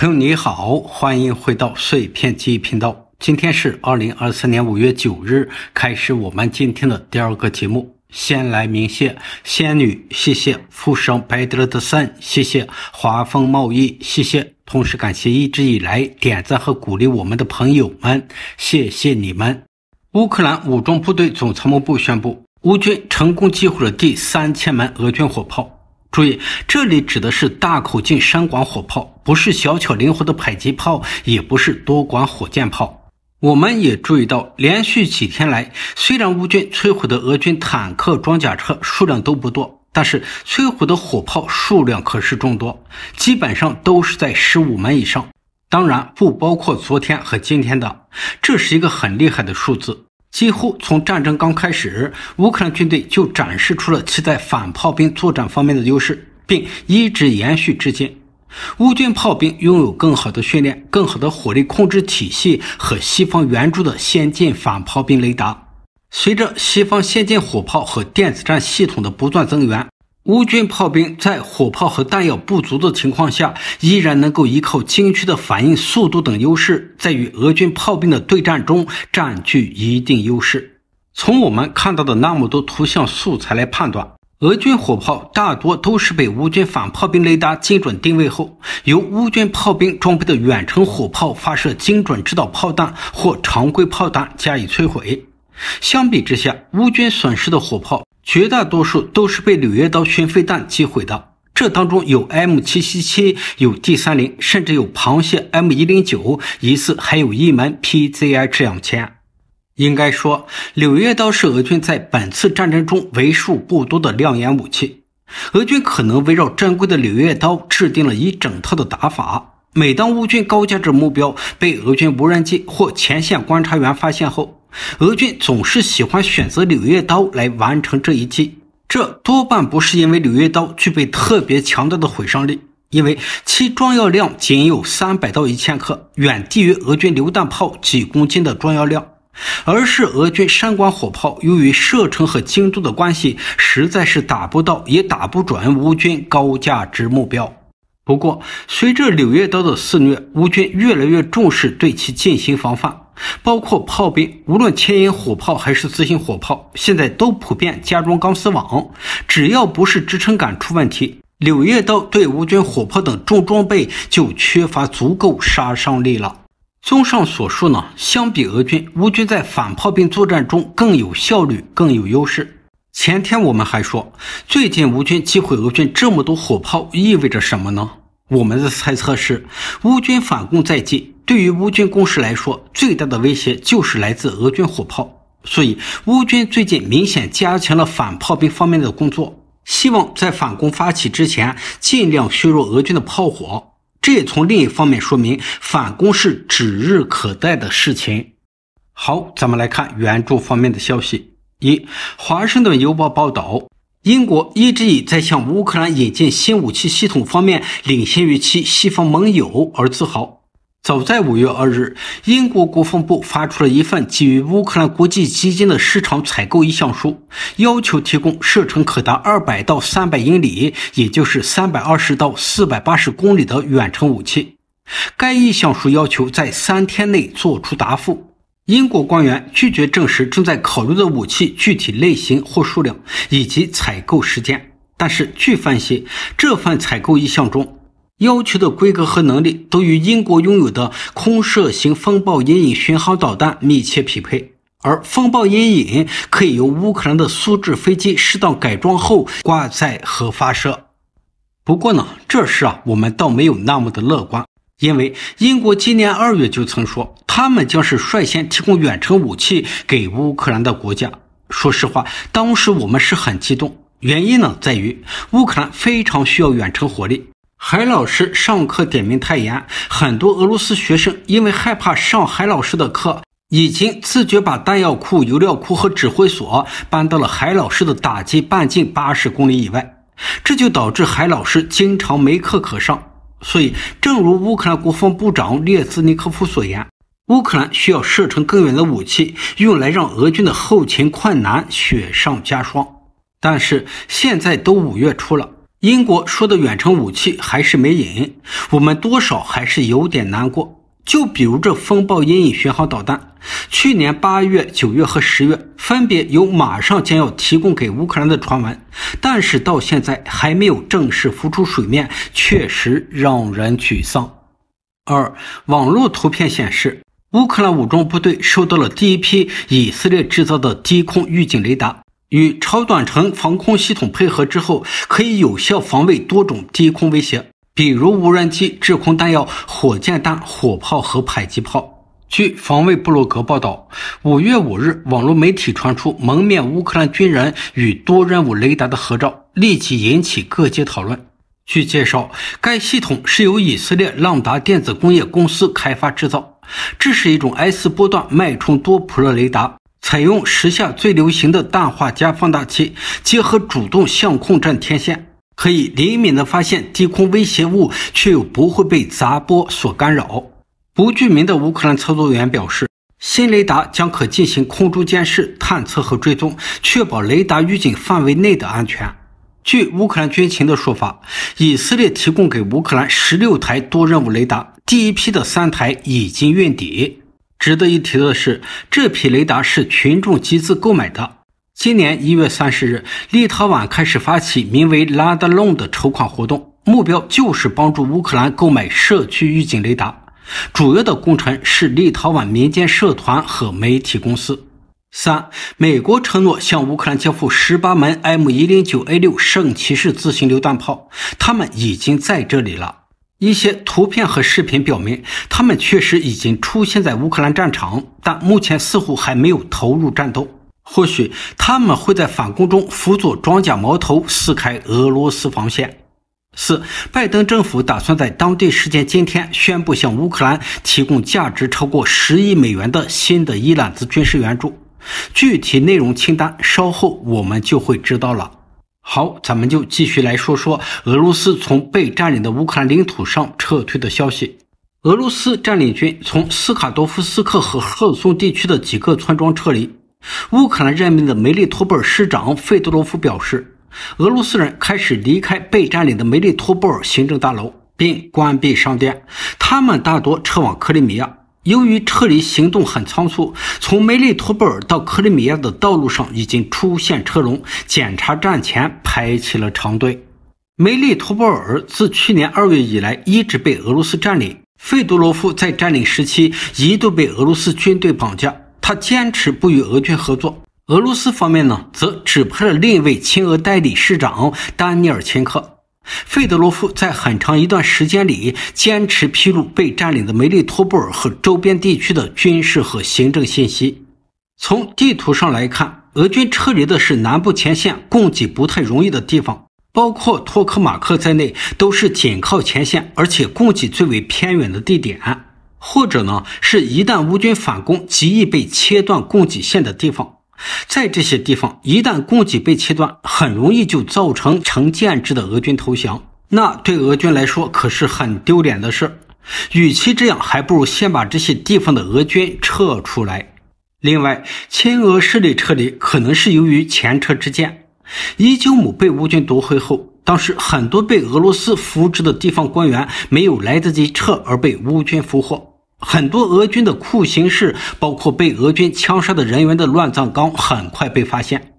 朋友你好，欢迎回到碎片记忆频道。今天是二零二三年五月九日，开始我们今天的第二个节目。先来鸣谢仙女，谢谢富商白德的森，谢谢华丰贸易，谢谢。同时感谢一直以来点赞和鼓励我们的朋友们，谢谢你们。乌克兰武装部队总参谋部宣布，乌军成功击毁了第三千门俄军火炮。注意，这里指的是大口径山管火炮，不是小巧灵活的迫击炮，也不是多管火箭炮。我们也注意到，连续几天来，虽然乌军摧毁的俄军坦克、装甲车数量都不多，但是摧毁的火炮数量可是众多，基本上都是在十五门以上。当然，不包括昨天和今天的，这是一个很厉害的数字。几乎从战争刚开始，乌克兰军队就展示出了其在反炮兵作战方面的优势，并一直延续至今。乌军炮兵拥有更好的训练、更好的火力控制体系和西方援助的先进反炮兵雷达。随着西方先进火炮和电子战系统的不断增援。乌军炮兵在火炮和弹药不足的情况下，依然能够依靠精确的反应速度等优势，在与俄军炮兵的对战中占据一定优势。从我们看到的那么多图像素材来判断，俄军火炮大多都是被乌军反炮兵雷达精准定位后，由乌军炮兵装备的远程火炮发射精准制导炮弹或常规炮弹加以摧毁。相比之下，乌军损失的火炮。绝大多数都是被柳叶刀巡飞弹击毁的，这当中有 M777，有 D30，甚至有螃蟹 M109，疑似还有一门 PZH 两千。应该说，柳叶刀是俄军在本次战争中为数不多的亮眼武器。俄军可能围绕珍贵的柳叶刀制定了一整套的打法。每当乌军高价值目标被俄军无人机或前线观察员发现后，俄军总是喜欢选择柳叶刀来完成这一击，这多半不是因为柳叶刀具备特别强大的毁伤力，因为其装药量仅有三百到一千克，远低于俄军榴弹炮几公斤的装药量，而是俄军山管火炮由于射程和精度的关系，实在是打不到也打不准乌军高价值目标。不过，随着柳叶刀的肆虐，乌军越来越重视对其进行防范。包括炮兵，无论牵引火炮还是自行火炮，现在都普遍加装钢丝网。只要不是支撑杆出问题，柳叶刀对乌军火炮等重装备就缺乏足够杀伤力了。综上所述呢，相比俄军，乌军在反炮兵作战中更有效率，更有优势。前天我们还说，最近乌军击毁俄军这么多火炮意味着什么呢？我们的猜测是，乌军反攻在即。对于乌军攻势来说，最大的威胁就是来自俄军火炮，所以乌军最近明显加强了反炮兵方面的工作，希望在反攻发起之前尽量削弱俄军的炮火。这也从另一方面说明反攻是指日可待的事情。好，咱们来看援助方面的消息。一，华盛顿邮报报道，英国一直以在向乌克兰引进新武器系统方面领先于其西方盟友而自豪。早在五月二日，英国国防部发出了一份基于乌克兰国际基金的市场采购意向书，要求提供射程可达二百到三百英里，也就是三百二十到四百八十公里的远程武器。该意向书要求在三天内作出答复。英国官员拒绝证实正在考虑的武器具体类型或数量以及采购时间。但是，据分析，这份采购意向中。要求的规格和能力都与英国拥有的空射型风暴阴影巡航导弹密切匹配，而风暴阴影可以由乌克兰的苏制飞机适当改装后挂载和发射。不过呢，这事啊，我们倒没有那么的乐观，因为英国今年二月就曾说，他们将是率先提供远程武器给乌克兰的国家。说实话，当时我们是很激动，原因呢在于乌克兰非常需要远程火力。海老师上课点名太严，很多俄罗斯学生因为害怕上海老师的课，已经自觉把弹药库、油料库和指挥所搬到了海老师的打击半径八十公里以外，这就导致海老师经常没课可上。所以，正如乌克兰国防部长列兹尼科夫所言，乌克兰需要射程更远的武器，用来让俄军的后勤困难雪上加霜。但是现在都五月初了。英国说的远程武器还是没影，我们多少还是有点难过。就比如这风暴阴影巡航导弹，去年八月、九月和十月分别有马上将要提供给乌克兰的传闻，但是到现在还没有正式浮出水面，确实让人沮丧。二，网络图片显示，乌克兰武装部队收到了第一批以色列制造的低空预警雷达，与超短程防空系统配合之后，可以有效防卫多种低空威胁。比如无人机、制空弹药、火箭弹、火炮和迫击炮。据防卫部落格报道，五月五日，网络媒体传出蒙面乌克兰军人与多任务雷达的合照，立即引起各界讨论。据介绍，该系统是由以色列浪达电子工业公司开发制造，这是一种 S 波段脉冲多普勒雷达，采用时下最流行的氮化镓放大器，结合主动相控阵天线。可以灵敏地发现低空威胁物，却又不会被杂波所干扰。不具名的乌克兰操作员表示，新雷达将可进行空中监视、探测和追踪，确保雷达预警范围内的安全。据乌克兰军情的说法，以色列提供给乌克兰十六台多任务雷达，第一批的三台已经运抵。值得一提的是，这批雷达是群众集资购买的。今年一月三十日，立陶宛开始发起名为“拉德隆”的筹款活动，目标就是帮助乌克兰购买社区预警雷达。主要的工程是立陶宛民间社团和媒体公司。三，美国承诺向乌克兰交付十八门 M 一零九 A 六圣骑士自行榴弹炮，他们已经在这里了。一些图片和视频表明，他们确实已经出现在乌克兰战场，但目前似乎还没有投入战斗。或许他们会在反攻中辅佐装甲矛头撕开俄罗斯防线。四，拜登政府打算在当地时间今天宣布向乌克兰提供价值超过十亿美元的新的一揽子军事援助，具体内容清单稍后我们就会知道了。好，咱们就继续来说说俄罗斯从被占领的乌克兰领土上撤退的消息。俄罗斯占领军从斯卡多夫斯克和赫松地区的几个村庄撤离。乌克兰任命的梅利托波尔市长费多罗夫表示，俄罗斯人开始离开被占领的梅利托波尔行政大楼，并关闭商店。他们大多撤往克里米亚。由于撤离行动很仓促，从梅利托波尔到克里米亚的道路上已经出现车龙，检查站前排起了长队。梅利托波尔自去年二月以来一直被俄罗斯占领。费多罗夫在占领时期一度被俄罗斯军队绑架。他坚持不与俄军合作，俄罗斯方面呢，则指派了另一位亲俄代理市长丹尼尔钦科。费德罗夫在很长一段时间里坚持披露被占领的梅利托波尔和周边地区的军事和行政信息。从地图上来看，俄军撤离的是南部前线供给不太容易的地方，包括托克马克在内，都是紧靠前线，而且供给最为偏远的地点。或者呢，是一旦乌军反攻，极易被切断供给线的地方，在这些地方，一旦供给被切断，很容易就造成成建制的俄军投降，那对俄军来说可是很丢脸的事。与其这样，还不如先把这些地方的俄军撤出来。另外，亲俄势力撤离可能是由于前车之鉴。伊久姆被乌军夺回后。当时很多被俄罗斯扶植的地方官员没有来得及撤，而被乌军俘获。很多俄军的酷刑室，包括被俄军枪杀的人员的乱葬岗，很快被发现。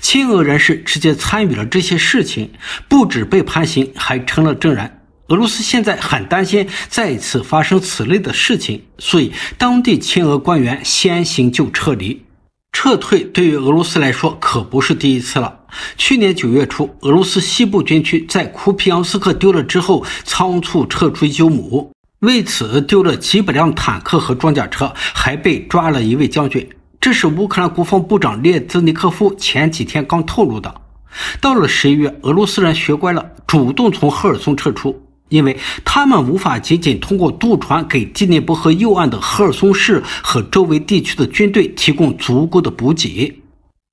亲俄人士直接参与了这些事情，不止被判刑，还成了证人。俄罗斯现在很担心再次发生此类的事情，所以当地亲俄官员先行就撤离。撤退对于俄罗斯来说可不是第一次了。去年九月初，俄罗斯西部军区在库皮扬斯克丢了之后，仓促撤出伊九姆，为此丢了几百辆坦克和装甲车，还被抓了一位将军。这是乌克兰国防部长列兹尼科夫前几天刚透露的。到了十一月，俄罗斯人学乖了，主动从赫尔松撤出。因为他们无法仅仅通过渡船给第聂伯河右岸的赫尔松市和周围地区的军队提供足够的补给，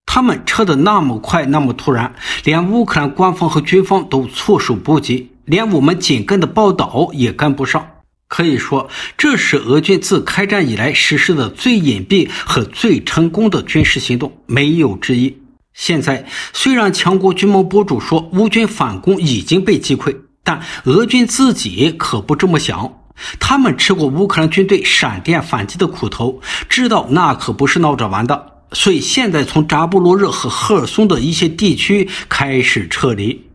他们撤得那么快那么突然，连乌克兰官方和军方都措手不及，连我们紧跟的报道也跟不上。可以说，这是俄军自开战以来实施的最隐蔽和最成功的军事行动，没有之一。现在虽然强国军盟博主说乌军反攻已经被击溃，但俄军自己可不这么想。他们吃过乌克兰军队闪电反击的苦头，知道那可不是闹着玩的。所以现在从扎波罗热和赫尔松的一些地区开始撤离。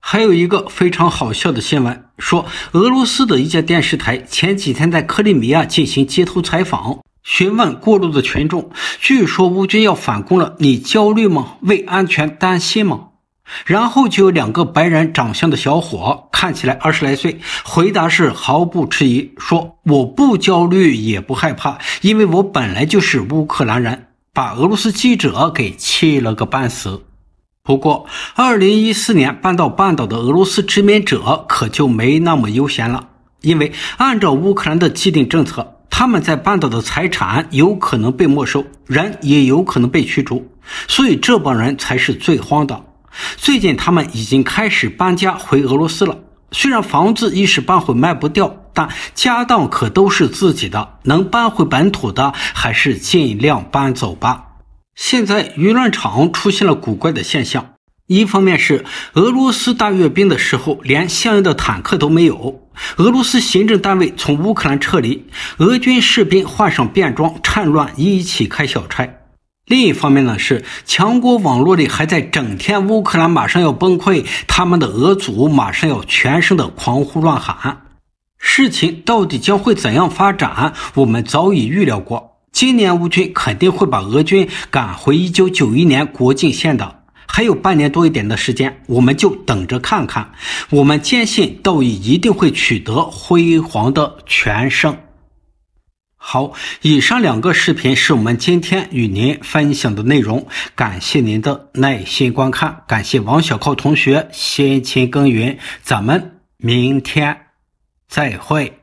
还有一个非常好笑的新闻，说俄罗斯的一家电视台前几天在克里米亚进行街头采访。询问过路的群众，据说乌军要反攻了，你焦虑吗？为安全担心吗？然后就有两个白人长相的小伙，看起来二十来岁，回答是毫不迟疑，说我不焦虑也不害怕，因为我本来就是乌克兰人，把俄罗斯记者给气了个半死。不过，二零一四年搬到半岛的俄罗斯殖民者可就没那么悠闲了，因为按照乌克兰的既定政策。他们在半岛的财产有可能被没收，人也有可能被驱逐，所以这帮人才是最慌的。最近他们已经开始搬家回俄罗斯了。虽然房子一时半会卖不掉，但家当可都是自己的，能搬回本土的还是尽量搬走吧。现在舆论场出现了古怪的现象。一方面是俄罗斯大阅兵的时候，连相应的坦克都没有。俄罗斯行政单位从乌克兰撤离，俄军士兵换上便装，趁乱一起开小差。另一方面呢，是强国网络里还在整天乌克兰马上要崩溃，他们的俄族马上要全身的狂呼乱喊。事情到底将会怎样发展？我们早已预料过，今年乌军肯定会把俄军赶回一九九一年国境线的。还有半年多一点的时间，我们就等着看看。我们坚信道义一定会取得辉煌的全胜。好，以上两个视频是我们今天与您分享的内容，感谢您的耐心观看，感谢王小靠同学辛勤耕耘，咱们明天再会。